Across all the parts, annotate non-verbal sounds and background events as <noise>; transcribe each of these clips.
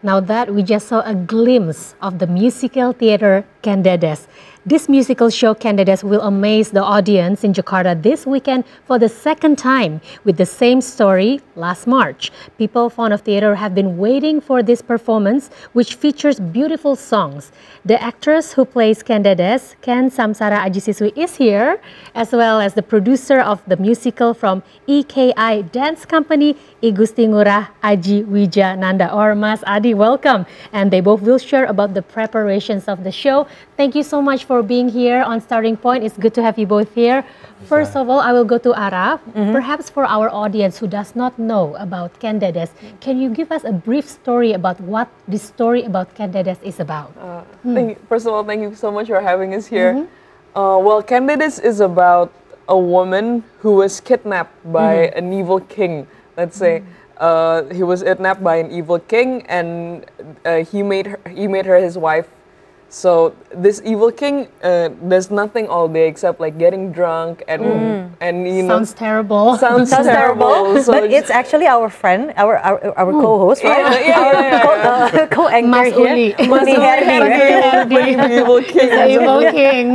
Now that we just saw a glimpse of the musical theater Ken Dedes. This musical show Ken Dedes will amaze the audience in Jakarta this weekend for the second time with the same story last March. People fond of theater have been waiting for this performance which features beautiful songs. The actress who plays Ken Dedes, Ken Samsara Ajisiwi is here as well as the producer of the musical from EKI Dance Company, I Gusti Ngurah Adhiwijananda or Mas Adi, welcome. And they both will share about the preparations of the show. Thank you so much for being here on Starting Point. It's good to have you both here. First of all, I will go to Ara. Perhaps for our audience who does not know about Ken Dedes, can you give us a brief story about what this story about Ken Dedes is about? Uh, thank you, first of all, thank you so much for having us here. Uh, well, Ken Dedes is about a woman who was kidnapped by an evil king. Let's say uh, he was kidnapped by an evil king, and uh, he made her, he made her his wife. So this evil king uh, does nothing all day except like getting drunk and and you know Sounds terrible. <laughs> sounds, Sounds terrible, So but it's actually our friend, our our, our co-host, right? Yeah, yeah, our yeah, co- uh, <laughs> co-anchor Mas here. Uli. <laughs> Mas So Uli, right? the evil king. The evil king.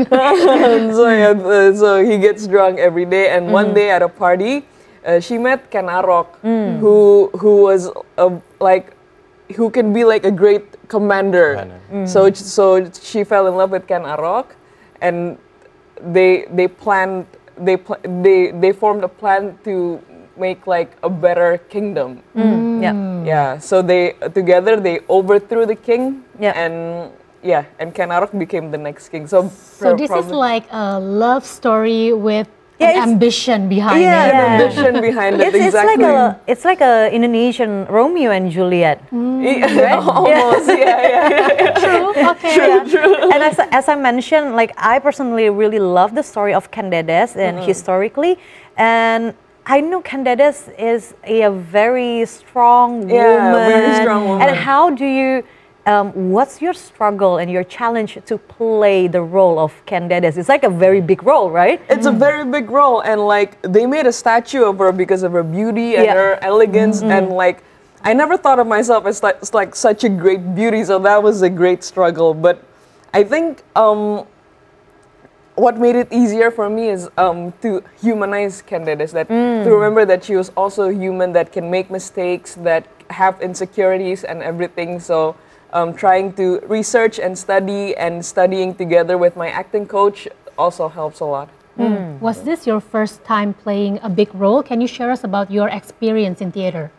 So yeah, uh, so he gets drunk every day. And one day at a party, uh, she met Ken Arok, who who was a, like who can be like a great commander. Commander. Mm. So so she fell in love with Ken Arok, and they they planned they pl- they they formed a plan to make like a better kingdom. Mm. Mm. Yeah. Yeah, so they together they overthrew the king. Yeah. And yeah, and Ken Arok became the next king. So So pro- this is like a love story with Yeah, an it's- ambition behind yeah, it. the Yeah. ambition behind it It's, it's like exactly. a it's like a Indonesian Romeo and Juliet. Mm. <laughs> Yeah, almost. Yeah, yeah, yeah. <laughs> True. Okay. True. and as, as I mentioned, like I personally really love the story of Ken Dedes and mm-hmm. historically, and I know Ken Dedes is a, very strong woman. Yeah, very strong woman. And how do you? Um, what's your struggle and your challenge to play the role of Ken Dedes? It's like a very big role, right? It's a very big role, and like they made a statue of her because of her beauty and Yeah. her elegance, and like I never thought of myself as like, as like such a great beauty, so that was a great struggle. But I think um, what made it easier for me is um, to humanize Ken Dedes, that to remember that she was also human, that can make mistakes, that have insecurities and everything. So um, trying to research and study and studying together with my acting coach also helps a lot. Was this your first time playing a big role? Can you share us about your experience in theater?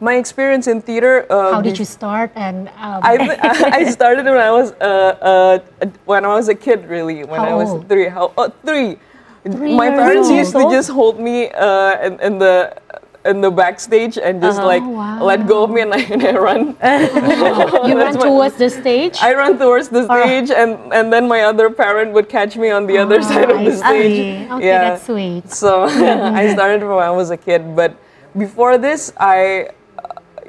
My experience in theater. Uh, How did you start? And um, I, <laughs> I started when I was uh, uh, when I was a kid, really. When How I was old? three. How oh, three. Three My years parents old. used to just hold me uh, in, in the in the backstage and just like Oh, wow. let go of me and I, and I run. <laughs> you run towards the stage. I run towards the stage and and then my other parent would catch me on the other Ah, side of the stage. see. Okay, yeah. that's sweet. So <laughs> I started when I was a kid, but before this, I uh,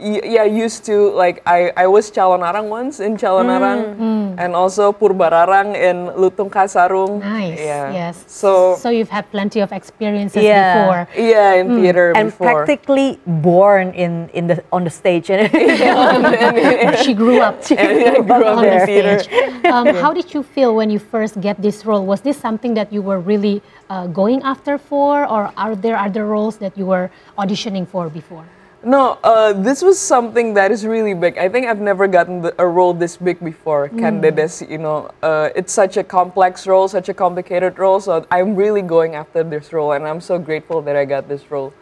yeah used to like I I was Calonarang once in Calonarang, and also Purbararang in Lutung Kasarung. Nice. Yeah. Yes. So So you've had plenty of experiences Yeah. before. yeah, in theater and before. practically born in in the on the stage. <laughs> she grew up. <laughs> And I grew up on in the stage. <laughs> Um, How did you feel when you first get this role? Was this something that you were really uh, going after for, or are there other roles that you were auditioning for before? No, uh, this was something that is really big. I think I've never gotten the, a role this big before. Ken Dedes, you know, uh, it's such a complex role, such a complicated role. So I'm really going after this role, and I'm so grateful that I got this role.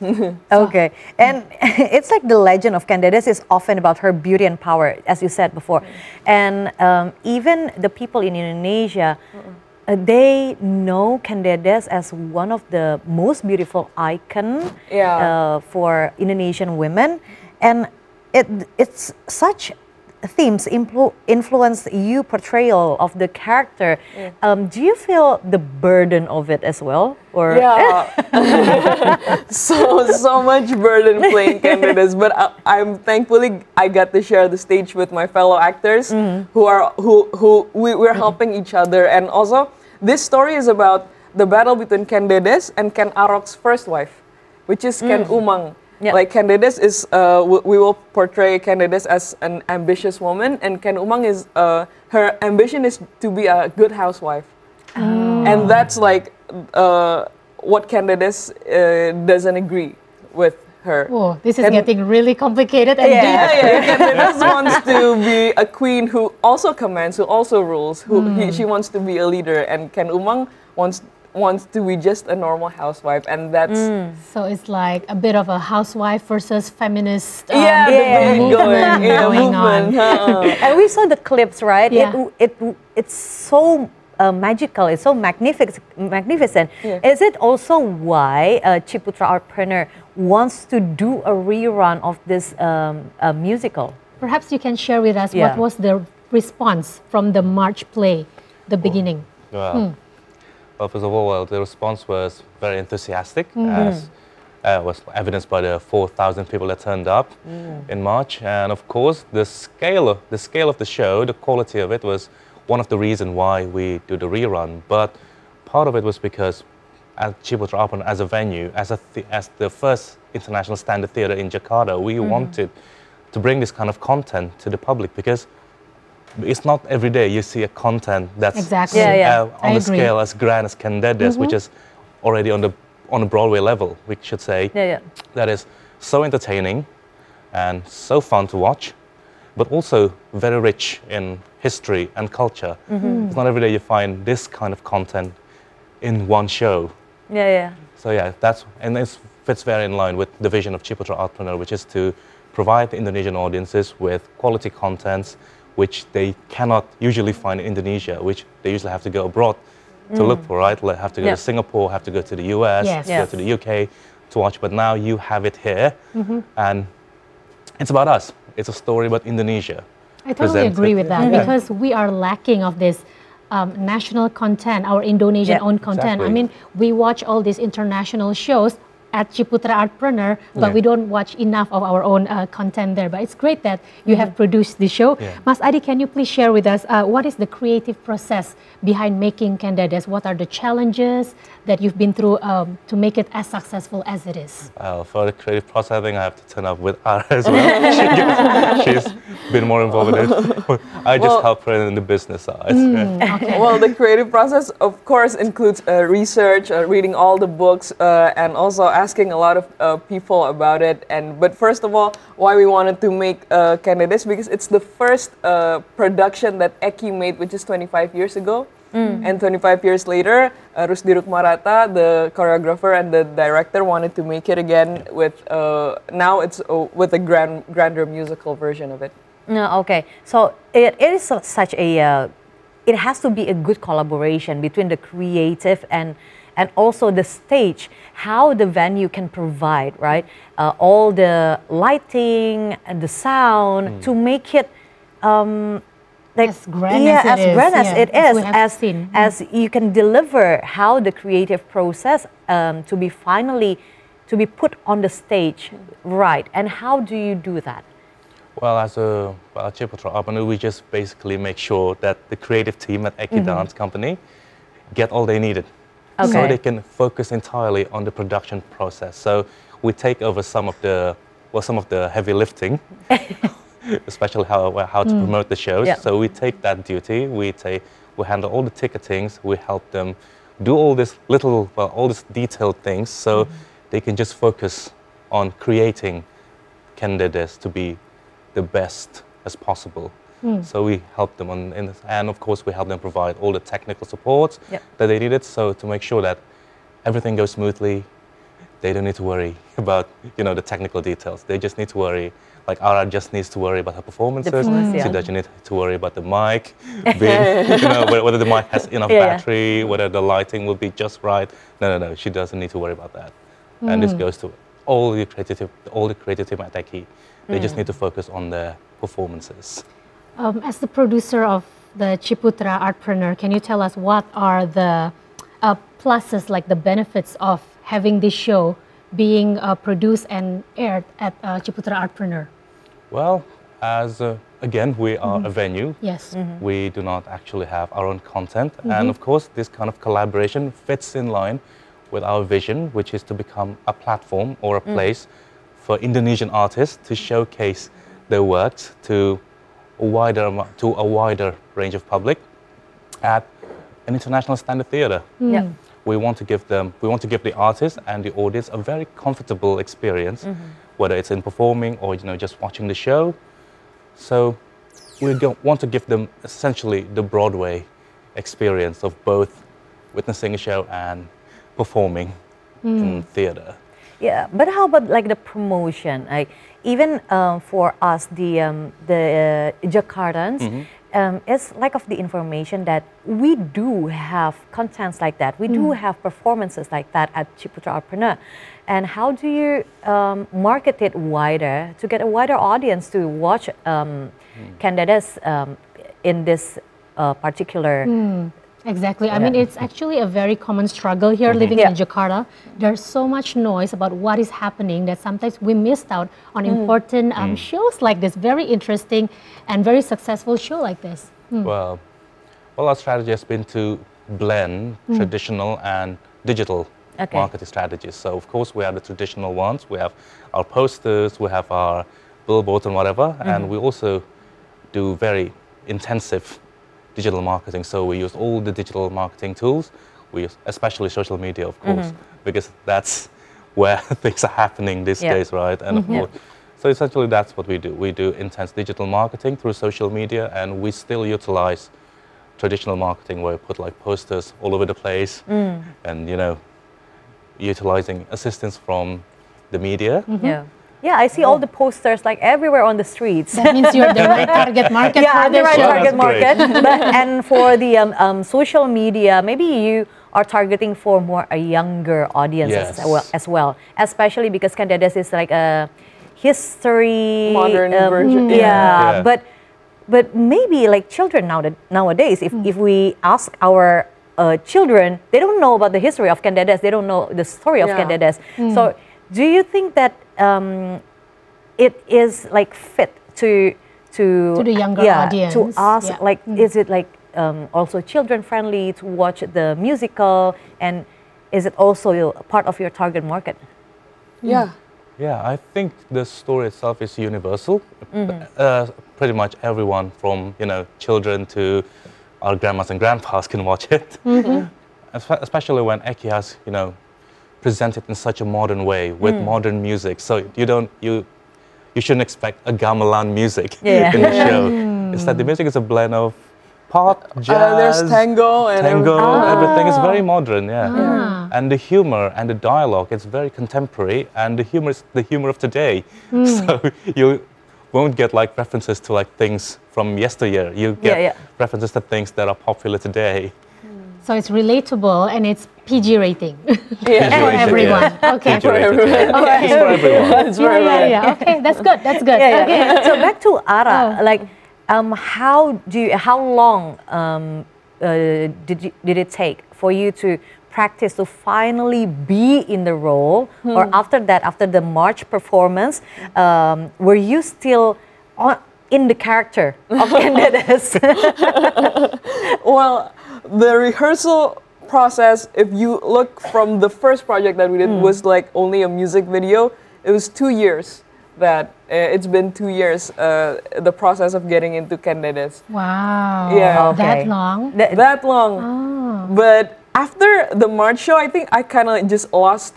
<laughs> Okay, and <laughs> it's like the legend of Ken Dedes is often about her beauty and power, as you said before, and um, even the people in Indonesia, uh, they know Ken Dedes as one of the most beautiful icon Yeah. uh, for Indonesian women, and it it's such themes influ- influence you portrayal of the character. Um, do you feel the burden of it as well, or Yeah. <laughs> <laughs> so so much burden playing Ken Dedes, but I, I'm thankfully I got to share the stage with my fellow actors who are who who we, we're helping each other, and also this story is about the battle between Ken Dedes and Ken Arok's first wife, which is Ken Umang. Yeah. Like Ken Dedes is, uh, we will portray Ken Dedes as an ambitious woman, and Ken Umang is, uh, her ambition is to be a good housewife, and that's like uh, what Ken Dedes uh, doesn't agree with her. Oh, this is Can- getting really complicated and Yeah. deep. Yeah, yeah. Ken Dedes <laughs> wants to be a queen who also commands, who also rules. Who he, she wants to be a leader, and Ken Umang wants wants to be just a normal housewife, and that's So it's like a bit of a housewife versus feminist. um, yeah, the Yeah. movement going, yeah, going on. movement. huh. and we saw the clips, right? Yeah. It, it, it's so uh, magical. It's so magnific- magnificent. Yeah. Is it also why uh, Ciputra Artpreneur wants to do a rerun of this um, uh, musical? Perhaps you can share with us Yeah. what was the response from the March play, the beginning. Well, well, first of all, well, the response was very enthusiastic, Mm-hmm. as uh, was evidenced by the 4,000 people that turned up Mm. in March. And of course, the scale, of, the scale of the show, the quality of it was one of the reasons why we do the rerun. But part of it was because at Ciputra Open as a venue, as, a the- as the first international standard theater in Jakarta, we Mm. wanted to bring this kind of content to the public because it's not every day you see a content that's Exactly. Yeah, yeah. uh, I on the agree. scale as grand as Ken Dedes, which is already on the on a Broadway level, we should say. Yeah, yeah. That is so entertaining and so fun to watch, but also very rich in history and culture. Mm-hmm. It's not every day you find this kind of content in one show. Yeah, yeah. So yeah, that's and it fits very in line with the vision of Ciputra Artpreneur, which is to provide Indonesian audiences with quality contents which they cannot usually find in Indonesia, which they usually have to go abroad to mm. look for, right? Like have to go Yeah. to Singapore, have to go to the US, Yes. go to the UK to watch. But now you have it here, mm-hmm. and it's about us. It's a story about Indonesia. I totally presented. agree with that Yeah. because we are lacking of this um, national content, our Indonesian Yeah. own content. I mean, we watch all these international shows at Ciputra Artpreneur, but Yeah. we don't watch enough of our own uh, content there. But it's great that you have produced the show. Yeah. Mas Adi, can you please share with us uh, what is the creative process behind making Ken Dedes? What are the challenges that you've been through um, to make it as successful as it is? Well, for the creative process, I think I have to turn up with <laughs> Ara as well. <laughs> she, she's been more involved in it. <laughs> I just Well- help her in the business side. well, the creative process, of course, includes uh, research, uh, reading all the books, uh, and also asking a lot of uh, people about it. And but first of all, why we wanted to make uh, Ken Dedes because it's the first uh, production that Eki made, which is 25 years ago. And 25 years later, uh, Rusdi Rukmarata, the choreographer and the director, wanted to make it again with uh, now it's uh, with a grand grander musical version of it. No, okay. So it, it is such a, uh, it has to be a good collaboration between the creative and and also the stage, how the venue can provide, right? Uh, all the lighting and the sound to make it um, like As grand yeah, as it as is, grand as yeah, it as is, we have as seen. as you can deliver how the creative process um, to be finally to be put on the stage, right? And how do you do that? Well, as a well, Ciputra Artpreneur, we just basically make sure that the creative team at Eki Dance Company get all they needed. So they can focus entirely on the production process. So we take over some of the, well, some of the heavy lifting, <laughs> especially how, how to mm. promote the shows. Yeah. So we take that duty, we take, we handle all the ticketings, we help them do all this little, well, all these detailed things so mm-hmm. they can just focus on creating Ken Dedes to be the best as possible. Mm. So we help them on, in this, and of course we help them provide all the technical support Yep. that they needed. So to make sure that everything goes smoothly, they don't need to worry <laughs> about you know the technical details. They just need to worry. Like Ara just needs to worry about her performances. performance, She yeah. doesn't need to worry about the mic, <laughs> being, you know, whether, the mic has <laughs> enough Yeah, battery, whether the lighting will be just right. No, no, no. She doesn't need to worry about that. And this mm. goes to all the creative, all the creative team at. They just mm. need to focus on their performances. Um, as the producer of the Ciputra Artpreneur, can you tell us what are the uh, pluses, like the benefits of having this show being uh, produced and aired at uh, Ciputra Artpreneur? Well, as uh, again, we are a venue. Yes. We do not actually have our own content. And of course, this kind of collaboration fits in line with our vision, which is to become a platform or a place for Indonesian artists to showcase their works to a wider to a wider range of public at an international standard theatre. Hmm. Yeah. We want to give them, we want to give the artists and the audience a very comfortable experience, mm-hmm. whether it's in performing or you know just watching the show. So we go, want to give them essentially the Broadway experience of both witnessing a show and performing in hmm. theatre. Yeah, but how about like the promotion? Like even um, for us, the um, the uh, Jakartans, um, it's like of the information that we do have contents like that. We do have performances like that at Ciputra Artpreneur. And how do you um, market it wider to get a wider audience to watch um, Ken Dedes um, in this uh, particular? Exactly. I mean, it's actually a very common struggle here mm-hmm. living Yeah. in Jakarta. There's so much noise about what is happening that sometimes we missed out on mm. important um, mm. shows like this, very interesting and very successful show like this. Mm. Well, well, our strategy has been to blend traditional and digital Okay. marketing strategies. So, of course, we have the traditional ones. We have our posters, we have our billboards and whatever, mm-hmm. and we also do very intensive digital marketing. So we use all the digital marketing tools. We use especially social media, of course, mm-hmm. because that's <laughs> where <laughs> things are happening these Yeah. days, right? And of mm-hmm. course, so essentially that's what we do. We do intense digital marketing through social media, and we still utilize traditional marketing where we put like posters all over the place, mm. and you know, utilizing assistance from the media. Mm-hmm. Yeah. Yeah, I see all the posters like everywhere on the streets. That means you're the right target <laughs> market yeah, for I'm the right show. Well, target market. <laughs> but, and for the um, um, social media, maybe you are targeting for more a younger audience as, well, as well, especially because Ken Dedes is like a history Modern um, version, Yeah, yeah. Yeah. but but maybe like children now nowadays, if, if we ask our uh, children, they don't know about the history of Ken Dedes. They don't know the story of Yeah. Ken Dedes. So, do you think that um, it is like fit to to To the younger yeah, audience, to us yeah. like is it like um, also children friendly to watch the musical and is it also part of your target market Yeah. Yeah, I think the story itself is universal. Uh, pretty much everyone, from you know children to our grandmas and grandpas, can watch it. <laughs> Espe- Especially when Eki has you know presented in such a modern way with hmm. modern music. So you don't you you shouldn't expect a gamelan music Yeah. in the hmm. show. Instead, the music is a blend of pop, jazz, Uh, there's tango and tango, everything. everything is ah. very modern, ah. yeah. And the humor and the dialogue it's very contemporary, and the humor is the humor of today. Hmm. <laughs> So you won't get like references to like things from yesteryear. You get Yeah, yeah. references to things that are popular today. So it's relatable and it's PG rating <laughs> Yeah. for everyone. yeah. Okay. PG-rated, everyone. Okay. It's for everyone. It's Yeah, very yeah, right. yeah. Okay, that's good. That's good. <laughs> yeah, Okay. <laughs> so back to Ara Oh. like um, how do you, how long um, uh, did you, did it take for you to practice to finally be in the role or after that after the march performance um, were you still on, in the character of Ken Dedes Well, the rehearsal process, if you look from the first project that we did, was like only a music video. It was two years that uh, it's been two years uh, the process of getting into Ken Dedes Wow. Yeah. Okay. That long. The- that long. But after the March show, I think I kind of just lost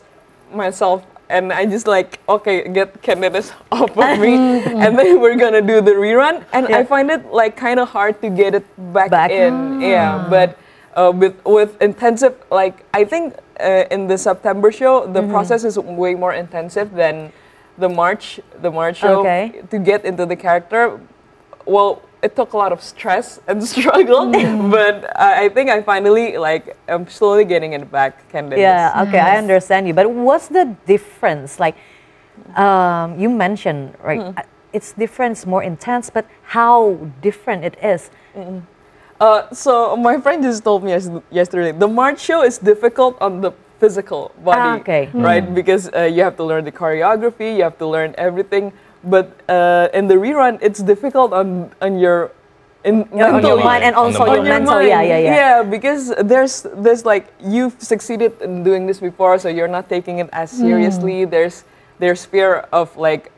myself. And I just like, okay, get Ken Dedes <laughs> off of me. <laughs> and then we're gonna do the rerun. And I find it like kind of hard to get it back, Back. in. Yeah, but uh, with, with intensive, like, I think uh, in the September show, the process is way more intensive than the March, the March show Okay. to get into the character. Well, it took a lot of stress and <laughs> struggle, but I I think I finally like I'm slowly getting it back. Ken Dedes. Yeah, okay, I understand you. But what's the difference? Like, um, you mentioned, right? uh, It's different, it's more intense, but how different it is. Uh, so my friend just told me yes- yesterday the March show is difficult on the physical body, Ah, okay. right? Because uh, you have to learn the choreography, you have to learn everything. But uh, in the rerun, it's difficult on on your in Yeah, on your mind and On also your your mental. Yeah, mind. yeah, yeah. Yeah, because there's there's like you've succeeded in doing this before, so you're not taking it as seriously. There's there's fear of like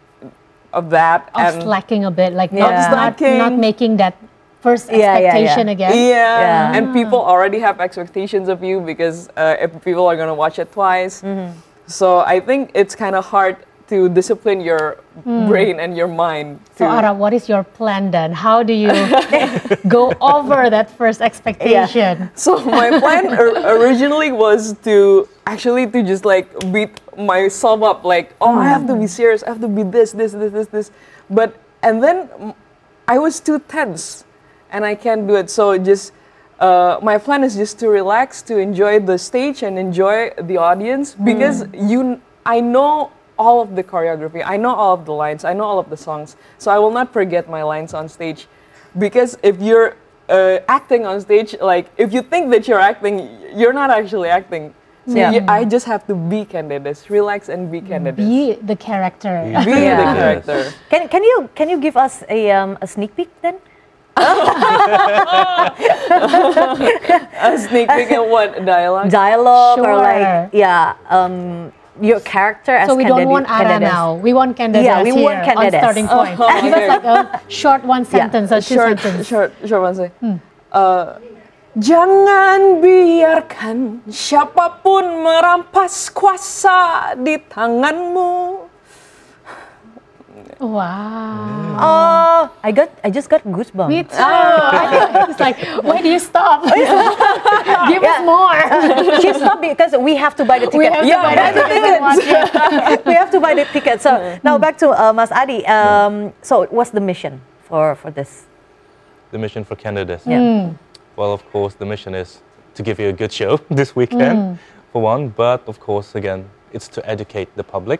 of that Of and slacking a bit, like Yeah. not, not, Slacking. not making that first Yeah, yeah, yeah. expectation again. Yeah. Yeah. and people already have expectations of you because uh, if people are gonna watch it twice. Mm-hmm. So I think it's kind of hard to discipline your brain and your mind. Hmm. So Ara, what is your plan then? How do you <laughs> go over that first expectation? So my plan or- originally was to actually to just like beat myself up, like oh I have to be serious, I have to be this, this, this, this, this. But and then mm, I was too tense, and I can't do it. So just uh, my plan is just to relax, to enjoy the stage and enjoy the audience because you I know all of the choreography, I know all of the lines, I know all of the songs, so I will not forget my lines on stage because if you're uh, acting on stage, like if you think that you're acting, you're not actually acting. So Yeah. you- I just have to be Ken Dedes, relax and be Ken Dedes. Be the character. Yeah. Be the character. Can, can you can you give us a um, a sneak peek then? <laughs> A sneak peek at what dialogue? Dialogue or like yeah um, your character as So we don't want Ara Candidates. now. We want Candidates Yeah, we here want on Candidates. starting point. Oh, Give us like a short one <laughs> sentence or two short, sentence. short, short one say. Uh, Jangan biarkan siapa pun merampas kuasa di tanganmu. Wow. Oh, I got I just got goosebumps. Me too. I it's like, why do you stop? <laughs> Give us more. <laughs> she stopped because we have to buy the ticket. we ticket. have to Yeah, buy buy the the tickets <laughs> and watch it. we have to buy the ticket. So now back to uh, Mas Adi. Um, so what's the mission for for this? The mission for Canada. Yeah. Well, of course, the mission is to give you a good show this weekend, for one. But of course, again, it's to educate the public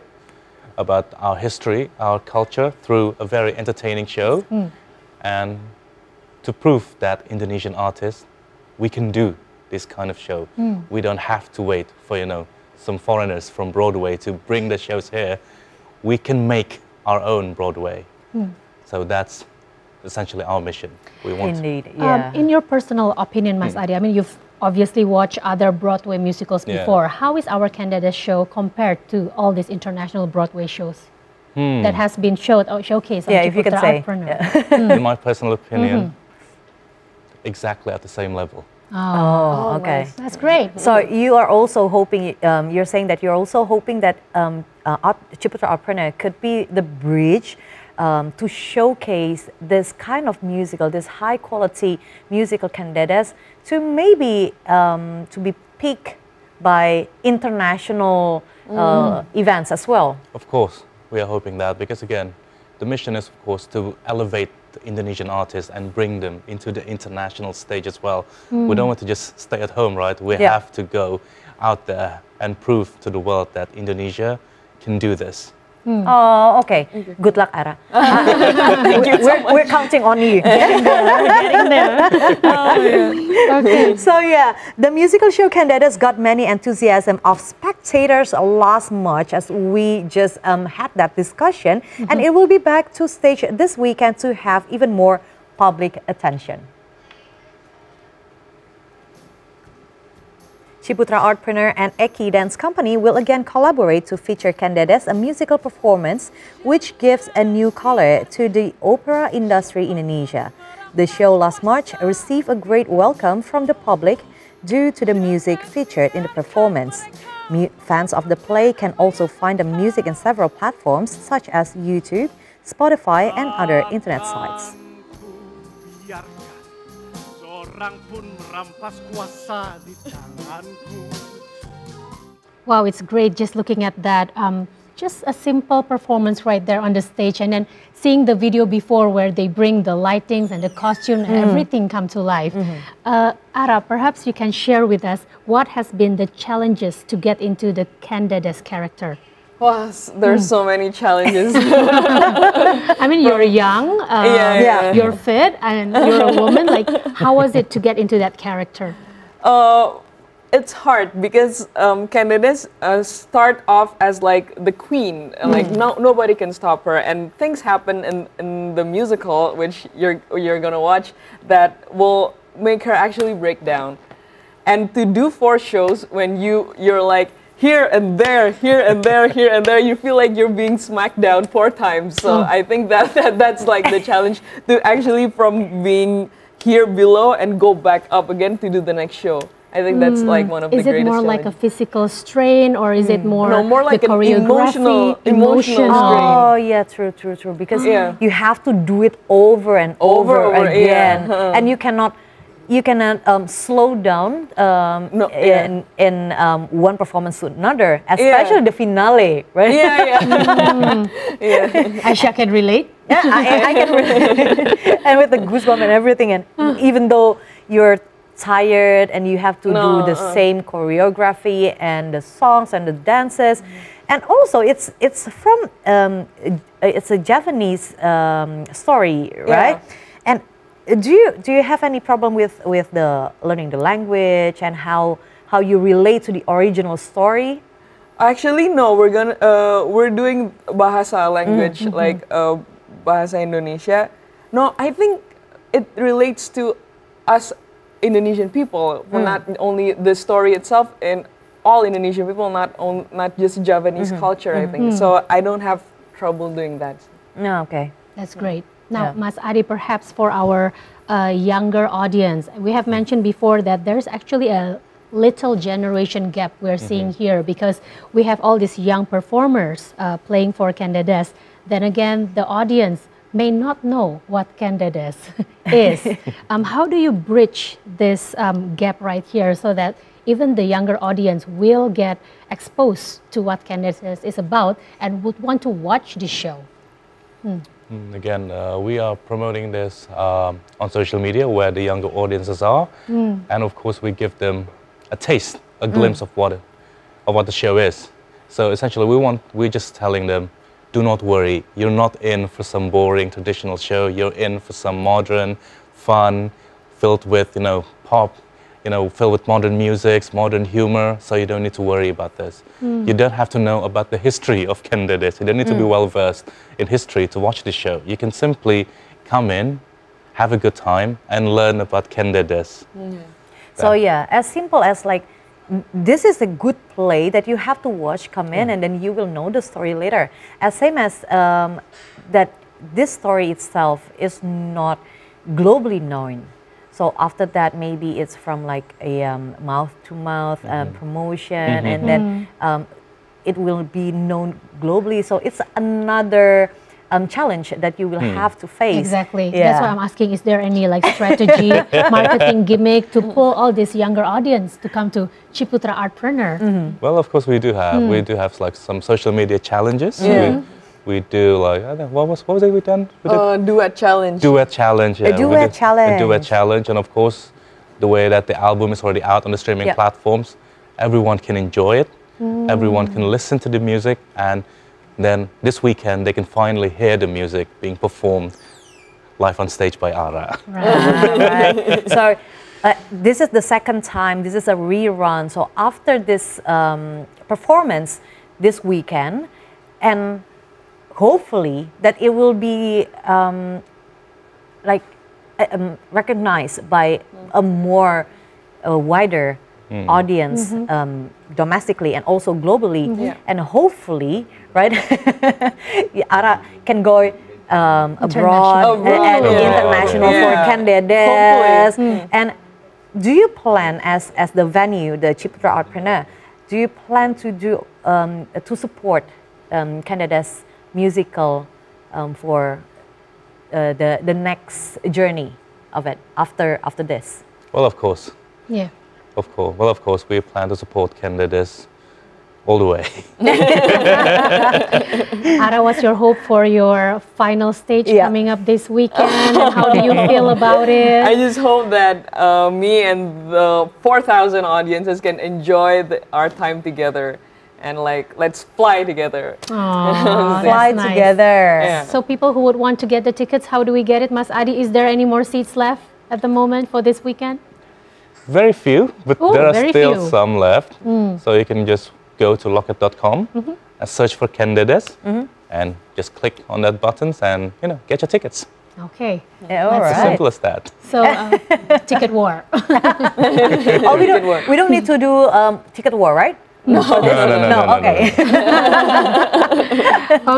about our history, our culture through a very entertaining show, hmm. and to prove that Indonesian artists we can do this kind of show. Hmm. We don't have to wait for you know some foreigners from Broadway to bring the shows here. We can make our own Broadway. Hmm. So that's essentially our mission. We want Indeed. Um, Yeah. in your personal opinion, Mas Adi, I mean, you've obviously watched other Broadway musicals Yeah. before. How is our Ken Dedes show compared to all these international Broadway shows Hmm. that has been showed or showcased yeah, if you can say. Artpreneur? Yeah. in my personal opinion, exactly at the same level. Oh, okay. nice. That's great. So you are also hoping. Um, you're saying that you're also hoping that um, uh, Art, Ciputra Artpreneur could be the bridge um, to showcase this kind of musical, this high quality musical Ken Dedes, to maybe um, to be picked by international uh, events as well. Of course, we are hoping that because again, the mission is of course to elevate the Indonesian artists and bring them into the international stage as well. We don't want to just stay at home, right? We Yeah. have to go out there and prove to the world that Indonesia can do this. Oh, okay. Good luck, Ara. <laughs> Thank you so we're, much. we're counting on you. <laughs> Getting there. <laughs> okay. So yeah, the musical show Ken Dedes got many enthusiasm of spectators last March as we just um, had that discussion, and it will be back to stage this weekend to have even more public attention. Ciputra Artpreneur and Eki Dance Company will again collaborate to feature Ken Dedes, a musical performance which gives a new color to the opera industry in Indonesia. The show last March received a great welcome from the public due to the music featured in the performance. Mu- fans of the play can also find the music in several platforms such as YouTube, Spotify, and other internet sites. Biarkan seorang pun merampas kuasa di tanganku. Wow, it's great just looking at that. Um, just a simple performance right there on the stage, and then seeing the video before where they bring the lightings and the costume and everything come to life. Uh, Ara, perhaps you can share with us what has been the challenges to get into the Ken Dedes character. Wow, there's so many challenges. <laughs> I mean, you're young, uh, Yeah, yeah. you're fit, and you're a woman. Like, how was it to get into that character? <laughs> Uh, it's hard because um, Ken Dedes uh, start off as like the queen, and, like no, nobody can stop her, and things happen in, in the musical, which you're you're gonna watch, that will make her actually break down. And to do four shows when you you're like here and there, here and there, here and there. You feel like you're being smacked down four times. So hmm. I think that, that that's like the challenge to actually from being here below and go back up again to do the next show. I think that's hmm. like one of the greatest. Is it greatest more like a physical strain or is it hmm. more No, more like the an emotional- emotional strain. Oh yeah, true, true, true. Because Yeah. you have to do it over and Over, over, over, yeah. again, <laughs> and you cannot, you cannot um, slow down um, No, yeah. in in um, one performance to another, especially the finale, right? Yeah, yeah. <laughs> Aisha can relate? Yeah, I, I can relate. <laughs> and with the goosebump and everything, and even though you're tired and you have to No, do the uh. same choreography and the songs and the dances, and also it's it's from um, it's a Javanese um, story, right? And do you do you have any problem with with the learning the language and how how you relate to the original story? Actually, no. We're gonna uh, we're doing bahasa language Mm-hmm. like uh, bahasa Indonesia. No, I think it relates to us Indonesian people. Mm. Not only the story itself, and all Indonesian people, not on, not just Javanese Mm-hmm. culture. I think so. I don't have trouble doing that. No, okay. That's great. Now, Yeah. Mas Adi, perhaps for our uh, younger audience, we have mentioned before that there's actually a little generation gap we're seeing here because we have all these young performers uh, playing for Ken Dedes. Then again, the audience may not know what Ken Dedes <laughs> is. <laughs> um, how do you bridge this um, gap right here so that even the younger audience will get exposed to what Ken Dedes is about and would want to watch the show? Mm, Again, uh, we are promoting this um, on social media where the younger audiences are, and of course we give them a taste, a glimpse of what of what the show is. So essentially, we want we're just telling them, do not worry, you're not in for some boring traditional show. You're in for some modern, fun, filled with you know pop, you know filled with modern music, modern humor. So you don't need to worry about this. Hmm. You don't have to know about the history of Ken Dedes. You don't need to be hmm. well versed in history to watch the show. You can simply come in, have a good time, and learn about Ken Dedes. So yeah, as simple as like this is a good play that you have to watch, come in, hmm. and then you will know the story later. As same as um, that this story itself is not globally known. So after that, maybe it's from like a um, mouth to mouth um, promotion, and then um, it will be known globally. So it's another um, challenge that you will have to face. Exactly. That's why I'm asking is there any like strategy, <laughs> marketing gimmick to pull all this younger audience to come to Ciputra Artpreneur? Mm-hmm. Well, of course we do have. We do have like some social media challenges. Yeah. We, we do like I don't know, what was what was it we done? We did Uh, duet challenge. duet challenge. Yeah, we duet did A duet challenge. challenge, and of course, the way that the album is already out on the streaming Yeah. platforms, everyone can enjoy it. Everyone can listen to the music, and then this weekend they can finally hear the music being performed live on stage by Ara. <laughs> right. So uh, this is the second time. This is a rerun. So after this um, performance this weekend, and hopefully that it will be um, like uh, um, recognized by a more uh, wider audience um, domestically and also globally Yeah. and hopefully right <laughs> Ara can go um, abroad Abroad, and, and yeah. international Yeah. for Ken Dedes Hopefully. and do you plan as as the venue the Ciputra Artpreneur do you plan to do um, to support um, Ken Dedes musical um, for uh, the the next journey of it after after this Well, of course, Yeah. of course. Well, of course, we plan to support Ken Dedes all the way. <laughs> Ara, what's your hope for your final stage Yeah. coming up this weekend? and how do you <laughs> feel about it? I just hope that uh, me and the 4,000 audiences can enjoy the, our time together and like let's fly together. Aw, <laughs> fly nice. together Yeah. So people who would want to get the tickets, how do we get it, Mas Adi? Is there any more seats left at the moment for this weekend? Very few, but Oh, there are still few. Hmm. some left. So you can just go to loket.com Mm-hmm. and search for Ken Dedes and just click on that buttons and you know get your tickets. Okay. Yeah, all That's As simple as that. So, uh, <laughs> ticket war. <laughs> oh, we don't, we don't need to do um, ticket war, right? No, no, no, no, no, no, okay.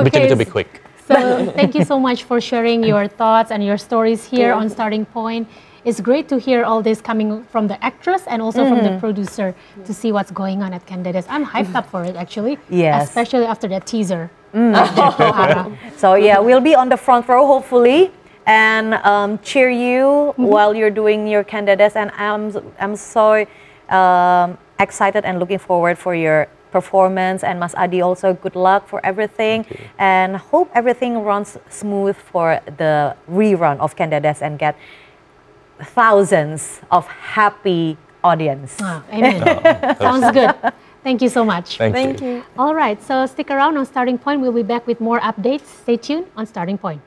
We can need to be quick. So thank you so much for sharing your thoughts and your stories here on Starting Point. It's great to hear all this coming from the actress and also from Mm-hmm. the producer to see what's going on at Ken Dedes. I'm hyped up for it actually. Yes. Especially after that teaser. Mm. <laughs> <laughs> So yeah, we'll be on the front row hopefully and um, cheer you while you're doing your Ken Dedes. And I'm I'm so um, excited and looking forward for your performance. And Mas Adi also good luck for everything, and hope everything runs smooth for the rerun of Ken Dedes and get thousands of happy audience. Ah, amen. <laughs> Sounds good. Thank you so much. Thank, Thank you. you. All right, so stick around on Starting Point. We'll be back with more updates. Stay tuned on Starting Point.